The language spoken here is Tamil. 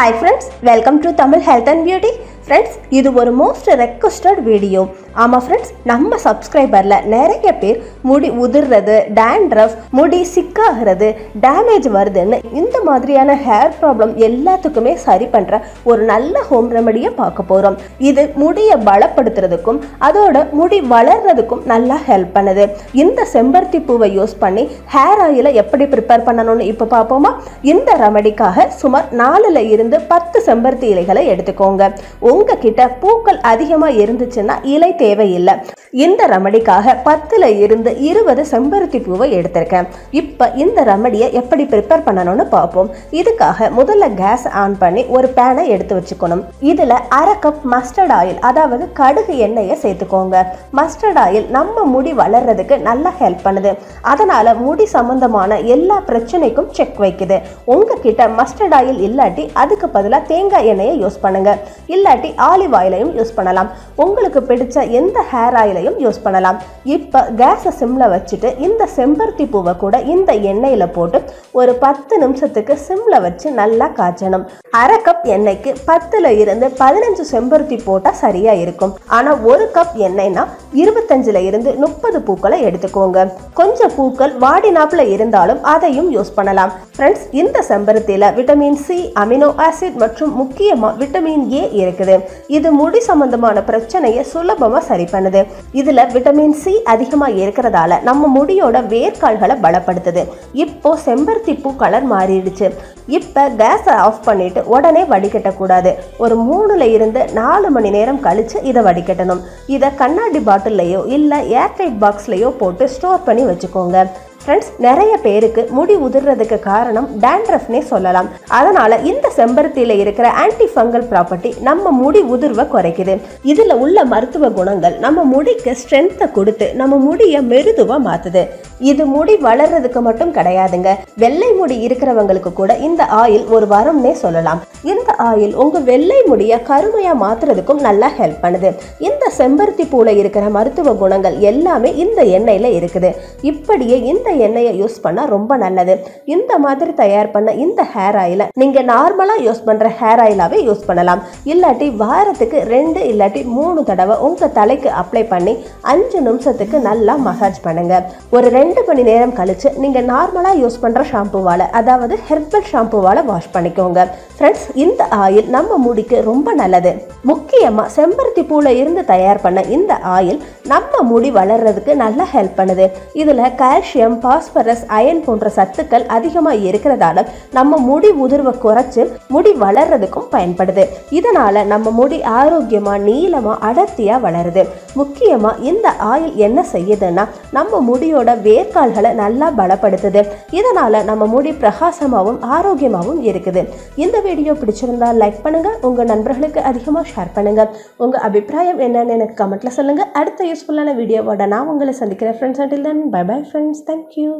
Hi friends welcome to Tamil health and beauty friends இது ஒரு மோஸ்ட் ரெக்வஸ்டட் வீடியோ ஆமாம் ஃப்ரெண்ட்ஸ் நம்ம சப்ஸ்கிரைபரில் நிறைய பேர் முடி உதிர்றது டேண்ட்ரஃப் முடி சிக்காகிறது டேமேஜ் வருதுன்னு இந்த மாதிரியான ஹேர் ப்ராப்ளம் எல்லாத்துக்குமே சரி பண்ணுற ஒரு நல்ல ஹோம் ரெமடியை பார்க்க போகிறோம் இது முடியை பலப்படுத்துறதுக்கும் அதோட முடி வளர்றதுக்கும் நல்லா ஹெல்ப் பண்ணுது. இந்த செம்பருத்தி பூவை யூஸ் பண்ணி ஹேர் ஆயிலை எப்படி ப்ரிப்பேர் பண்ணணும்னு இப்போ பார்ப்போமா? இந்த ரெமடிக்காக சுமார் நாலுல இருந்து பத்து செம்பருத்தி இலைகளை எடுத்துக்கோங்க. உங்ககிட்ட பூக்கள் அதிகமாக இருந்துச்சுன்னா இலை தேவையில்லை. இந்த ரெமடிக்காக பத்தில் இருந்து இருபது செம்பருத்தி பூவை எடுத்திருக்கேன். இப்போ இந்த ரெமடியை எப்படி ப்ரிப்பேர் பண்ணணும்னு பார்ப்போம். இதுக்காக முதல்ல கேஸ் ஆன் பண்ணி ஒரு பேனை எடுத்து வச்சுக்கணும். இதில் அரை கப் மஸ்டர்ட் ஆயில் அதாவது கடுகு எண்ணெயை சேர்த்துக்கோங்க. மஸ்டர்ட் ஆயில் நம்ம முடி வளர்றதுக்கு நல்லா ஹெல்ப் பண்ணுது. அதனால் முடி சம்பந்தமான எல்லா பிரச்சனைக்கும் செக் வைக்குது. உங்ககிட்ட மஸ்டர்ட் ஆயில் இல்லாட்டி அதுக்கு பதிலாக தேங்காய் எண்ணெயை யூஸ் பண்ணுங்கள் இல்லாட்டி ஆலிவ் ஆயிலையும் யூஸ் பண்ணலாம். உங்களுக்கு பிடிச்ச எந்த ஹேர் ஆயிலையும் யூஸ் பண்ணலாம். இப்போ கேஸை சிம்மில் வச்சுட்டு இந்த செம்பருத்தி பூவை கூட இந்த எண்ணெயில் போட்டு ஒரு பத்து நிமிஷத்துக்கு சிம்மில் வச்சு நல்லா காய்ச்சணும். அரை கப் எண்ணெய்க்கு பத்துல இருந்து பதினஞ்சு செம்பருத்தி போட்டால் சரியா இருக்கும். ஆனால் ஒரு கப் எண்ணெய்னா இருபத்தஞ்சுல இருந்து முப்பது பூக்களை எடுத்துக்கோங்க. கொஞ்சம் பூக்கள் வாடினாப்புல இருந்தாலும் அதையும் யூஸ் பண்ணலாம். ஃப்ரெண்ட்ஸ் இந்த செம்பருத்தியில் விட்டமின் சி அமினோ ஆசிட் மற்றும் முக்கியமாக விட்டமின் ஏ இருக்குது. இது முடி சம்பந்தமான பிரச்சனையை சுலபமாக சரி பண்ணுது. இதில் விட்டமின் சி அதிகமாக இருக்கிறதால நம்ம முடியோட வேர்க்கால்களை பலப்படுத்துது. இப்போ செம்பருத்தி பூ கலர் மாறிடுச்சு. இப்போ கேஸை ஆஃப் பண்ணிட்டு உடனே வடிகட்டக்கூடாது ஒரு மூணுல இருந்து நாலு மணி நேரம் கழித்து இதை வடிகட்டணும். இதை கண்ணாடி பாட்டில்லையோ இல்லை ஏர்டைட் பாக்ஸ்லையோ போட்டு ஸ்டோர் பண்ணி வச்சுக்கோங்க. ஃப்ரெண்ட்ஸ் நிறைய பேருக்கு முடி உதிர்றதுக்கு காரணம் டேண்ட்ரஃப்னே சொல்லலாம். அதனால இந்த செம்பருத்தியில இருக்கிற ஆன்டி ஃபங்கல் ப்ராப்பர்ட்டி நம்ம முடி உதிர்வை குறைக்குது. இதுல உள்ள மருத்துவ குணங்கள் நம்ம முடிக்கு ஸ்ட்ரென்த்தை கொடுத்து நம்ம முடியை மெருதுவா மாத்துது. இது முடி வளர்றதுக்கு மட்டும் கிடையாதுங்க. வெள்ளை முடி இருக்கிறவங்களுக்கு கூட இந்த ஆயில் ஒரு வரம்னே சொல்லலாம். இந்த ஆயில் உங்க வெள்ளை முடியை கருமையா மாத்துறதுக்கும் நல்லா ஹெல்ப் பண்ணுது. இந்த செம்பருத்தி பூல இருக்கிற மருத்துவ குணங்கள் எல்லாமே இந்த எண்ணெயில இருக்குது. இப்படியே இந்த எண்ணெயை யூஸ் பண்ணால் ரொம்ப நல்லது. இந்த மாதிரி தயார் பண்ண இந்த ஹேர் ஆயிலை நீங்க நார்மலா யூஸ் பண்ற ஹேர் ஆயிலாவே யூஸ் பண்ணலாம். இல்லாட்டி வாரத்துக்கு ரெண்டு இல்லாட்டி மூணு தடவை உங்க தலைக்கு அப்ளை பண்ணி அஞ்சு நிமிஷத்துக்கு நல்லா மசாஜ் பண்ணுங்க. ஒரு ரெண்டு மணி நேரம் கழிச்சு நீங்க நார்மலா யூஸ் பண்ற ஷாம்புவால் அதாவது ஹெர்பல் ஷாம்புவால் வாஷ் பண்ணிக்கோங்க. ஃப்ரெண்ட்ஸ் இந்த ஆயில் நம்ம முடிக்கு ரொம்ப நல்லது. முக்கியமா செம்பருத்தி பூவில் இருந்து தயார் பண்ண இந்த ஆயில் நம்ம முடி வளர்றதுக்கு நல்லா ஹெல்ப் பண்ணுது. இதில் கால்சியம் பாஸ்பரஸ் அயன் போன்ற சத்துக்கள் அதிகமாக இருக்கிறதால நம்ம முடி உதிர்வை குறைச்சி முடி வளர்றதுக்கும் பயன்படுது. இதனால் நம்ம முடி ஆரோக்கியமாக நீளமாக அடர்த்தியாக வளருது. முக்கியமாக இந்த ஆயில் என்ன செய்யுதுன்னா நம்ம முடியோட வேர்க்கால்களை நல்லா பலப்படுத்துது. இதனால் நம்ம முடி பிரகாசமாகவும் ஆரோக்கியமாகவும் இருக்குது. இந்த வீடியோ பிடிச்சிருந்தா லைக் பண்ணுங்கள் உங்கள் நண்பர்களுக்கு அதிகமாக ஷேர் பண்ணுங்கள் உங்கள் அபிப்பிராயம் என்னன்னு எனக்கு கமெண்ட்டில் சொல்லுங்க. அடுத்த யூஸ்ஃபுல்லான வீடியோவோட நான் உங்களை சந்திக்கிறேன் friends until then bye bye friends thank you